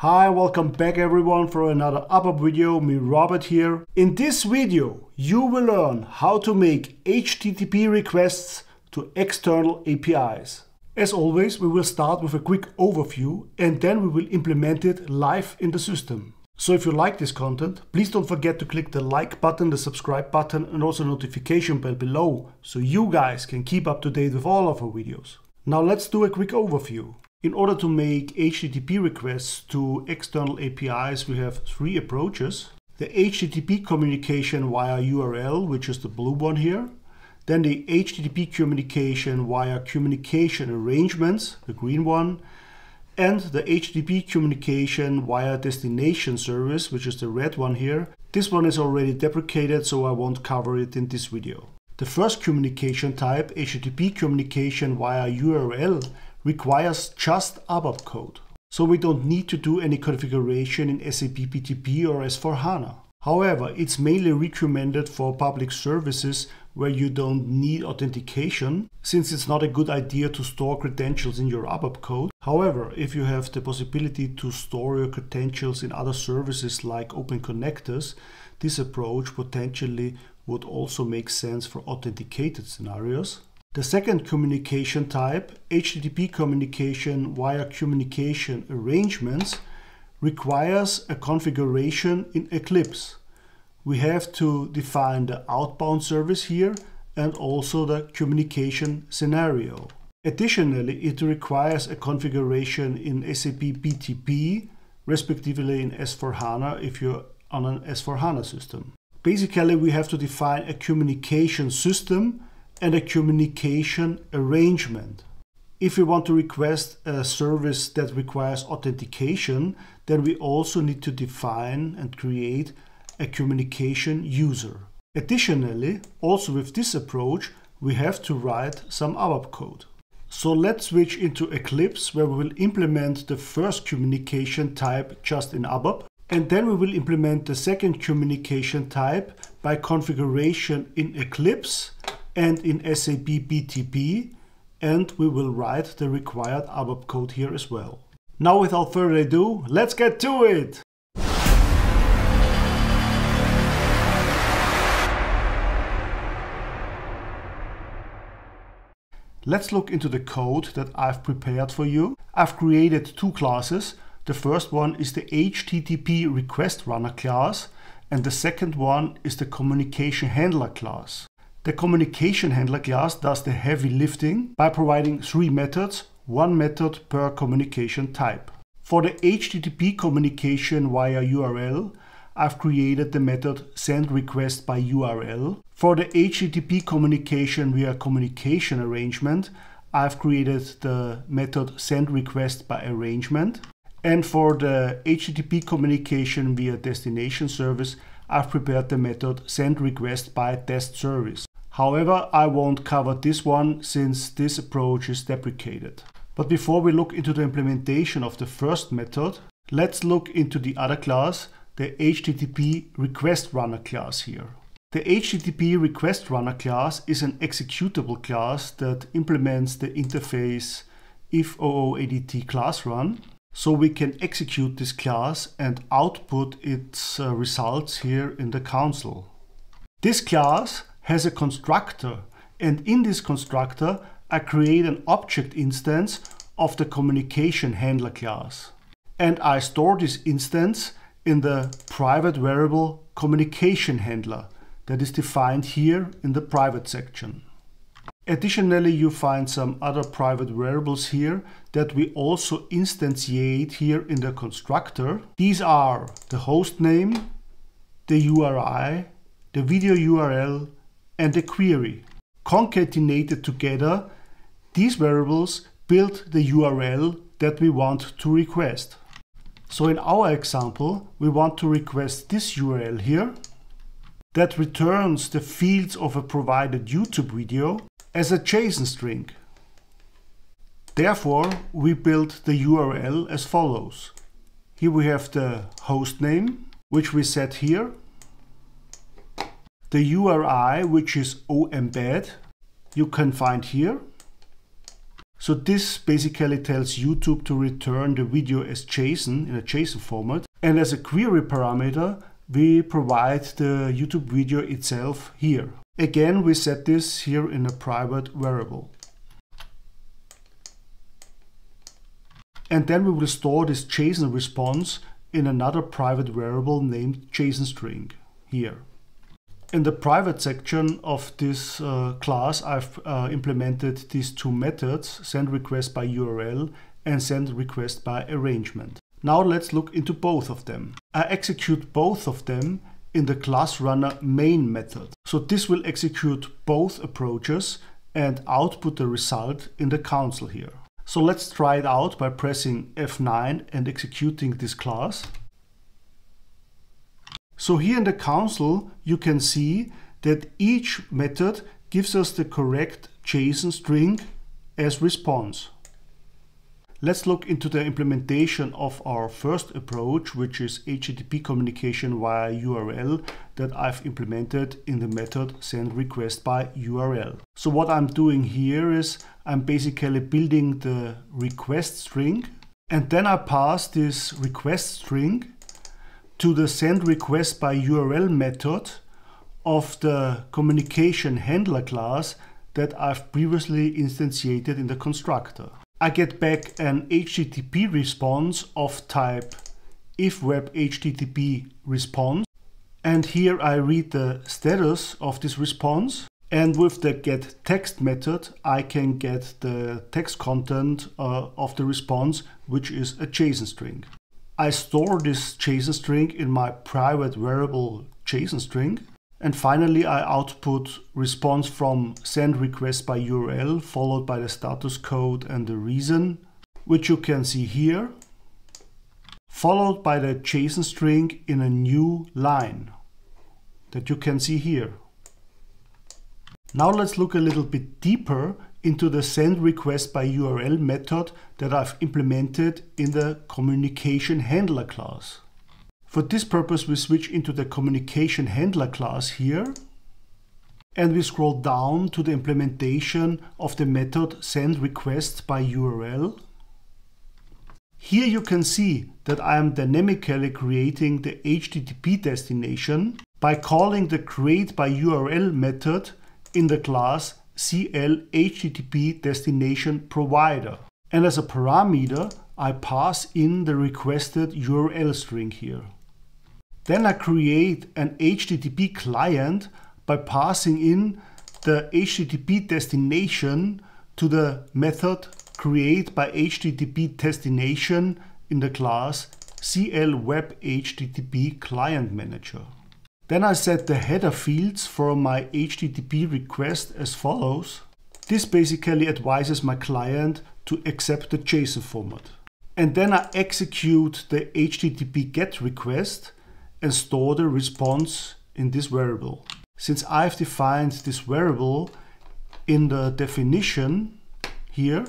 Hi, welcome back everyone for another ABAP video, me Robert here. In this video, you will learn how to make HTTP requests to external APIs. As always, we will start with a quick overview and then we will implement it live in the system. So if you like this content, please don't forget to click the like button, the subscribe button and also notification bell below so you guys can keep up to date with all of our videos. Now let's do a quick overview. In order to make HTTP requests to external APIs, we have three approaches. The HTTP communication via URL, which is the blue one here. Then the HTTP communication via communication arrangements, the green one. And the HTTP communication via destination service, which is the red one here. This one is already deprecated, so I won't cover it in this video. The first communication type, HTTP communication via URL, requires just ABAP code. So we don't need to do any configuration in SAP BTP or S4HANA. However, it's mainly recommended for public services where you don't need authentication, since it's not a good idea to store credentials in your ABAP code. However, if you have the possibility to store your credentials in other services like open connectors, this approach potentially would also make sense for authenticated scenarios. The second communication type, HTTP communication via communication arrangements, requires a configuration in Eclipse. We have to define the outbound service here and also the communication scenario. Additionally, it requires a configuration in SAP BTP, respectively in S4HANA if you're on an S4HANA system. Basically, we have to define a communication system and a communication arrangement. If we want to request a service that requires authentication, then we also need to define and create a communication user. Additionally, also with this approach, we have to write some ABAP code. So let's switch into Eclipse where we will implement the first communication type just in ABAP. And then we will implement the second communication type by configuration in Eclipse and in SAP BTP and we will write the required ABAP code here as well. Now without further ado, let's get to it! Let's look into the code that I've prepared for you. I've created two classes. The first one is the HTTP request runner class and the second one is the communication handler class. The communication handler class does the heavy lifting by providing three methods, one method per communication type. For the HTTP communication via URL, I've created the method send request by URL. For the HTTP communication via communication arrangement, I've created the method send request by arrangement. And for the HTTP communication via destination service, I've prepared the method send request by dest service. However, I won't cover this one since this approach is deprecated. But before we look into the implementation of the first method, let's look into the other class, the HTTP request runner class here. The HTTP request runner class is an executable class that implements the interface if OOADT class run. So we can execute this class and output its uh, results here in the console. This class has a constructor and in this constructor I create an object instance of the communication handler class. And I store this instance in the private variable communication handler that is defined here in the private section. Additionally, you find some other private variables here that we also instantiate here in the constructor. These are the host name, the URI, the video URL, and the query. Concatenated together, these variables build the URL that we want to request. So in our example, we want to request this URL here that returns the fields of a provided YouTube video as a JSON string. Therefore, we build the URL as follows. Here we have the host name, which we set here the URI, which is oembed, you can find here. So this basically tells YouTube to return the video as JSON in a JSON format. And as a query parameter, we provide the YouTube video itself here. Again, we set this here in a private variable. And then we will store this JSON response in another private variable named JSON string here. In the private section of this uh, class, I've uh, implemented these two methods, send request by URL and send request by arrangement. Now let's look into both of them. I execute both of them in the class runner main method. So this will execute both approaches and output the result in the console here. So let's try it out by pressing F9 and executing this class. So here in the console, you can see that each method gives us the correct JSON string as response. Let's look into the implementation of our first approach, which is HTTP communication via URL that I've implemented in the method send request by URL. So what I'm doing here is I'm basically building the request string and then I pass this request string to the send request by URL method of the communication handler class that I've previously instantiated in the constructor. I get back an HTTP response of type if web HTTP response and here I read the status of this response and with the get text method I can get the text content uh, of the response which is a JSON string. I store this JSON string in my private variable JSON string. And finally, I output response from send request by URL followed by the status code and the reason, which you can see here, followed by the JSON string in a new line that you can see here. Now let's look a little bit deeper into the send request by URL method that I've implemented in the communication handler class. For this purpose, we switch into the communication handler class here and we scroll down to the implementation of the method send request by URL. Here you can see that I am dynamically creating the HTTP destination by calling the create by URL method in the class CL HTTP destination provider. And as a parameter, I pass in the requested URL string here. Then I create an HTTP client by passing in the HTTP destination to the method create by HTTP destination in the class CL Web HTTP Client Manager. Then I set the header fields for my HTTP request as follows. This basically advises my client to accept the JSON format. And then I execute the HTTP GET request and store the response in this variable. Since I've defined this variable in the definition here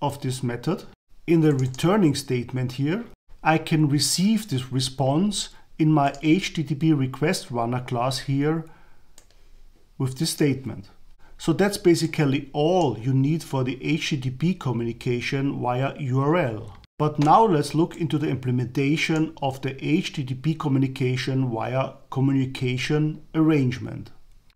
of this method, in the returning statement here, I can receive this response in my HTTP request runner class here with this statement. So that's basically all you need for the HTTP communication via URL. But now let's look into the implementation of the HTTP communication via communication arrangement.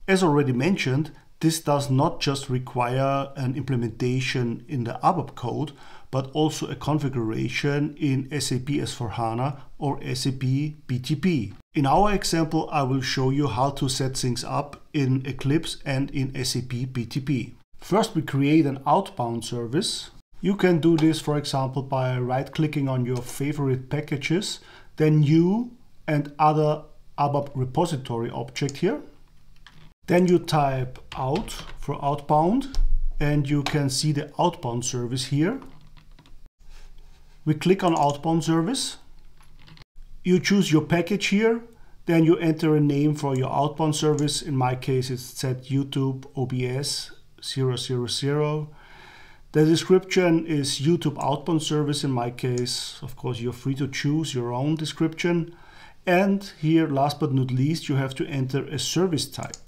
As already mentioned, this does not just require an implementation in the ABAP code, but also a configuration in SAP S4HANA or SAP BTP. In our example, I will show you how to set things up in Eclipse and in SAP BTP. First, we create an outbound service. You can do this, for example, by right-clicking on your favorite packages, then new and other ABAP repository object here. Then you type out for outbound and you can see the outbound service here. We click on outbound service. You choose your package here. Then you enter a name for your outbound service. In my case, it's set YouTube OBS 000. The description is YouTube outbound service in my case. Of course, you're free to choose your own description. And here, last but not least, you have to enter a service type.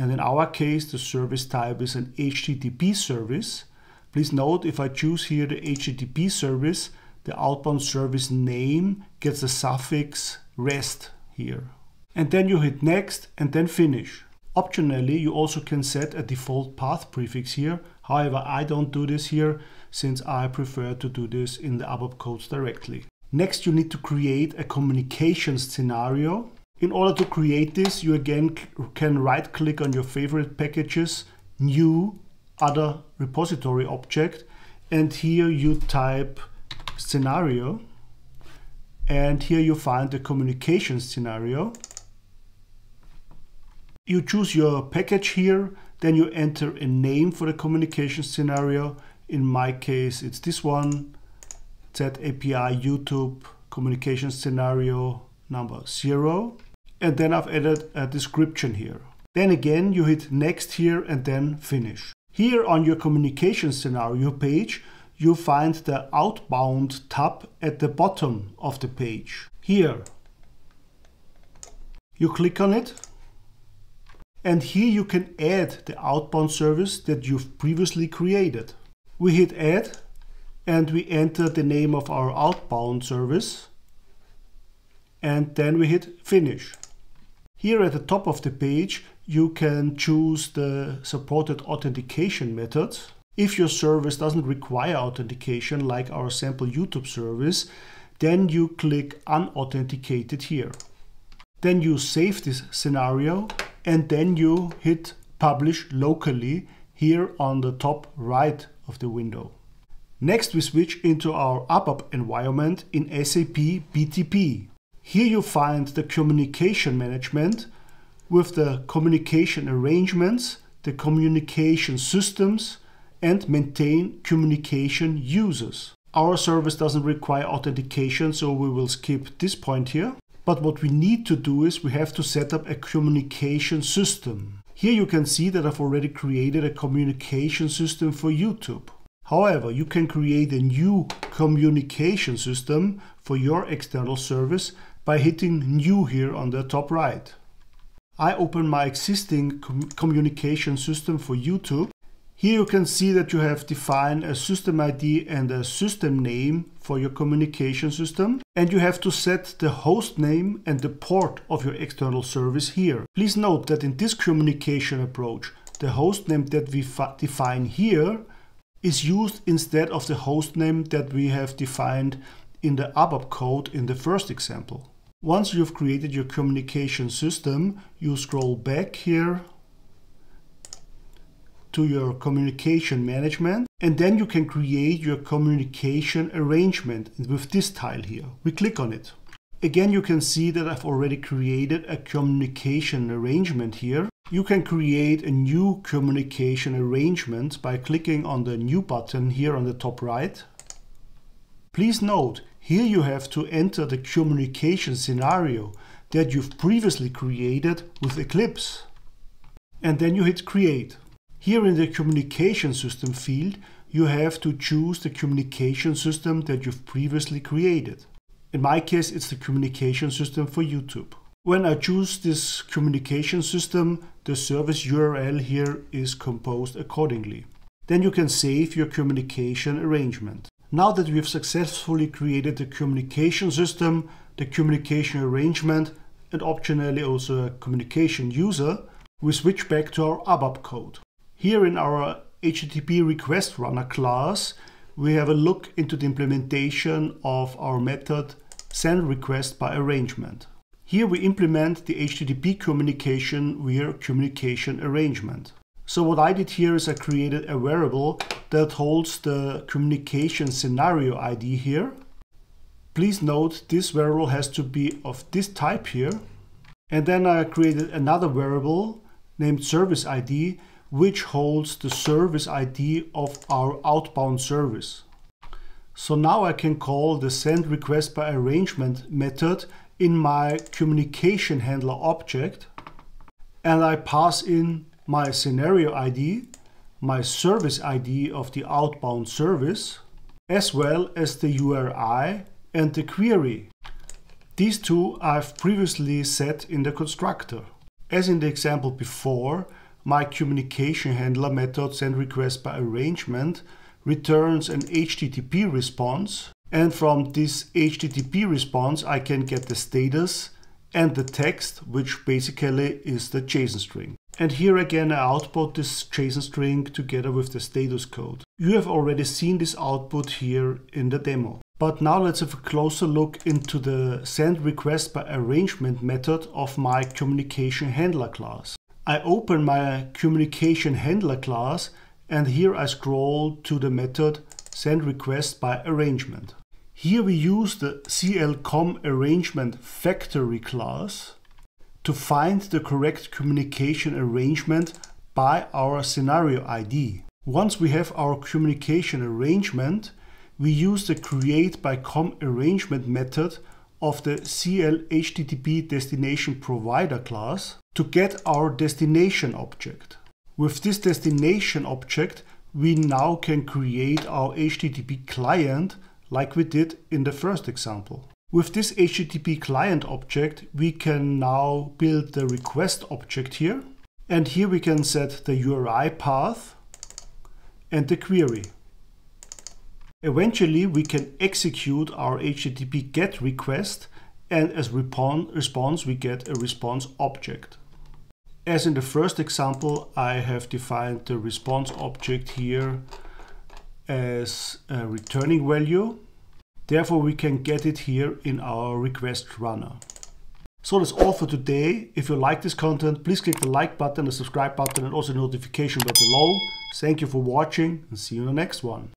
And in our case, the service type is an HTTP service Please note if I choose here the HTTP service, the outbound service name gets the suffix REST here. And then you hit next and then finish. Optionally, you also can set a default path prefix here. However, I don't do this here since I prefer to do this in the ABAP codes directly. Next, you need to create a communication scenario. In order to create this, you again can right click on your favorite packages, new, other repository object, and here you type scenario. And here you find the communication scenario. You choose your package here, then you enter a name for the communication scenario. In my case, it's this one, ZAPI YouTube communication scenario number zero. And then I've added a description here. Then again, you hit next here and then finish. Here on your communication scenario page, you find the outbound tab at the bottom of the page. Here. You click on it and here you can add the outbound service that you've previously created. We hit add and we enter the name of our outbound service and then we hit finish. Here at the top of the page you can choose the supported authentication methods. If your service doesn't require authentication like our sample YouTube service, then you click unauthenticated here. Then you save this scenario and then you hit publish locally here on the top right of the window. Next we switch into our ABAP environment in SAP BTP. Here you find the communication management with the communication arrangements, the communication systems and maintain communication users. Our service doesn't require authentication so we will skip this point here. But what we need to do is we have to set up a communication system. Here you can see that I've already created a communication system for YouTube. However, you can create a new communication system for your external service by hitting new here on the top right. I open my existing com communication system for YouTube here you can see that you have defined a system ID and a system name for your communication system and you have to set the host name and the port of your external service here. Please note that in this communication approach the host name that we define here is used instead of the host name that we have defined in the ABAP code in the first example. Once you've created your communication system, you scroll back here to your communication management and then you can create your communication arrangement with this tile here. We click on it. Again, you can see that I've already created a communication arrangement here. You can create a new communication arrangement by clicking on the new button here on the top right. Please note, here you have to enter the communication scenario that you've previously created with Eclipse. And then you hit create. Here in the communication system field, you have to choose the communication system that you've previously created. In my case, it's the communication system for YouTube. When I choose this communication system, the service URL here is composed accordingly. Then you can save your communication arrangement. Now that we've successfully created the communication system, the communication arrangement, and optionally also a communication user, we switch back to our ABAP code. Here in our HTTP request runner class, we have a look into the implementation of our method send request by arrangement. Here we implement the HTTP communication via communication arrangement. So what I did here is I created a variable that holds the communication scenario ID here. Please note this variable has to be of this type here. And then I created another variable named service ID which holds the service ID of our outbound service. So now I can call the send request by arrangement method in my communication handler object and I pass in my scenario ID, my service ID of the outbound service, as well as the URI and the query. These two I've previously set in the constructor. As in the example before, my communication handler method send request by arrangement returns an HTTP response. And from this HTTP response, I can get the status and the text, which basically is the JSON string. And here again, I output this JSON string together with the status code. You have already seen this output here in the demo. But now let's have a closer look into the send request by arrangement method of my communication handler class. I open my communication handler class and here I scroll to the method send request by arrangement. Here we use the CLCOM arrangement factory class to find the correct communication arrangement by our scenario ID. Once we have our communication arrangement, we use the create by com arrangement method of the CL HTTP destination provider class to get our destination object. With this destination object, we now can create our HTTP client like we did in the first example. With this HTTP client object, we can now build the request object here. And here we can set the URI path and the query. Eventually, we can execute our HTTP GET request and as response, we get a response object. As in the first example, I have defined the response object here as a returning value. Therefore, we can get it here in our request runner. So that's all for today. If you like this content, please click the like button, the subscribe button, and also the notification bell below. Thank you for watching and see you in the next one.